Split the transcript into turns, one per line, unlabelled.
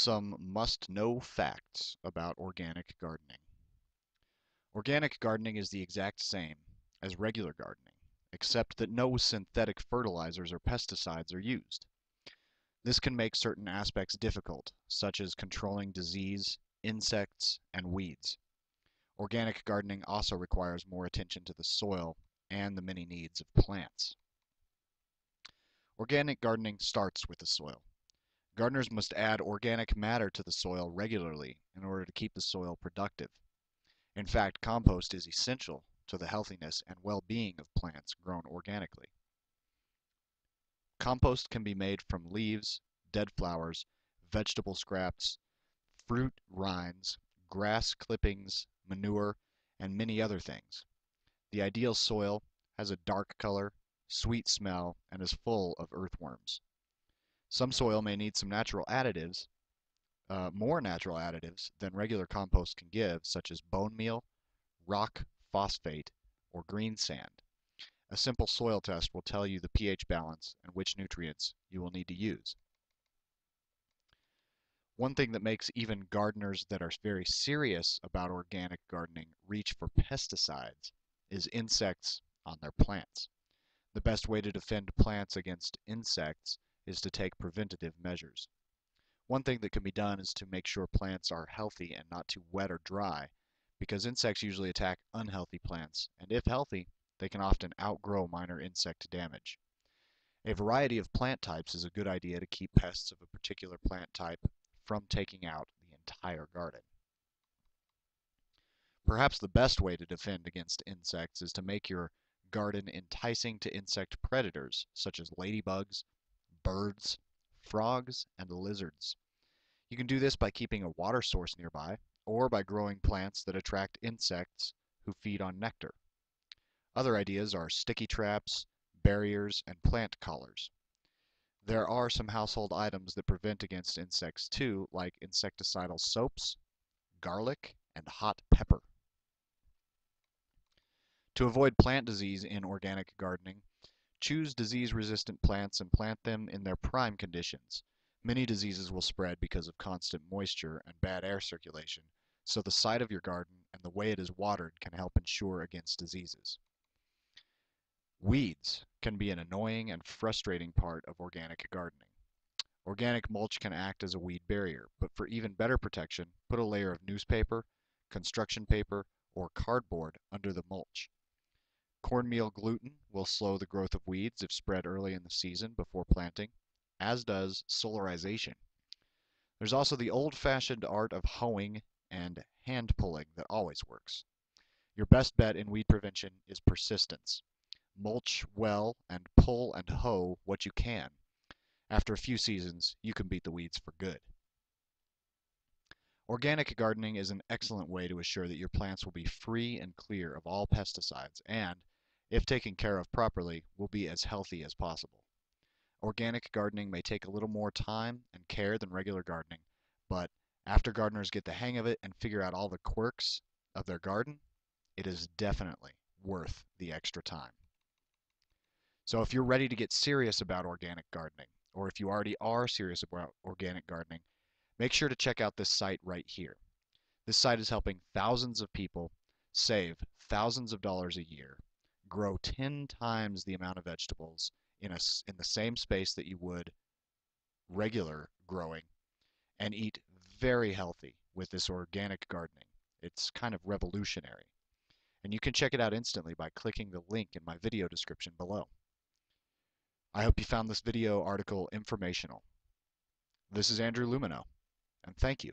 some must-know facts about organic gardening. Organic gardening is the exact same as regular gardening, except that no synthetic fertilizers or pesticides are used. This can make certain aspects difficult, such as controlling disease, insects, and weeds. Organic gardening also requires more attention to the soil and the many needs of plants. Organic gardening starts with the soil. Gardeners must add organic matter to the soil regularly in order to keep the soil productive. In fact, compost is essential to the healthiness and well-being of plants grown organically. Compost can be made from leaves, dead flowers, vegetable scraps, fruit rinds, grass clippings, manure, and many other things. The ideal soil has a dark color, sweet smell, and is full of earthworms. Some soil may need some natural additives, uh, more natural additives than regular compost can give, such as bone meal, rock phosphate, or green sand. A simple soil test will tell you the pH balance and which nutrients you will need to use. One thing that makes even gardeners that are very serious about organic gardening reach for pesticides is insects on their plants. The best way to defend plants against insects is to take preventative measures. One thing that can be done is to make sure plants are healthy and not too wet or dry, because insects usually attack unhealthy plants, and if healthy, they can often outgrow minor insect damage. A variety of plant types is a good idea to keep pests of a particular plant type from taking out the entire garden. Perhaps the best way to defend against insects is to make your garden enticing to insect predators such as ladybugs, birds, frogs, and lizards. You can do this by keeping a water source nearby or by growing plants that attract insects who feed on nectar. Other ideas are sticky traps, barriers, and plant collars. There are some household items that prevent against insects too, like insecticidal soaps, garlic, and hot pepper. To avoid plant disease in organic gardening, Choose disease-resistant plants and plant them in their prime conditions. Many diseases will spread because of constant moisture and bad air circulation, so the site of your garden and the way it is watered can help ensure against diseases. Weeds can be an annoying and frustrating part of organic gardening. Organic mulch can act as a weed barrier, but for even better protection, put a layer of newspaper, construction paper, or cardboard under the mulch. Cornmeal gluten will slow the growth of weeds if spread early in the season before planting, as does solarization. There's also the old-fashioned art of hoeing and hand pulling that always works. Your best bet in weed prevention is persistence. Mulch well and pull and hoe what you can. After a few seasons, you can beat the weeds for good. Organic gardening is an excellent way to assure that your plants will be free and clear of all pesticides and, if taken care of properly, will be as healthy as possible. Organic gardening may take a little more time and care than regular gardening, but after gardeners get the hang of it and figure out all the quirks of their garden, it is definitely worth the extra time. So if you're ready to get serious about organic gardening, or if you already are serious about organic gardening, make sure to check out this site right here. This site is helping thousands of people save thousands of dollars a year grow 10 times the amount of vegetables in, a, in the same space that you would regular growing and eat very healthy with this organic gardening. It's kind of revolutionary. And you can check it out instantly by clicking the link in my video description below. I hope you found this video article informational. This is Andrew Lumino, and thank you.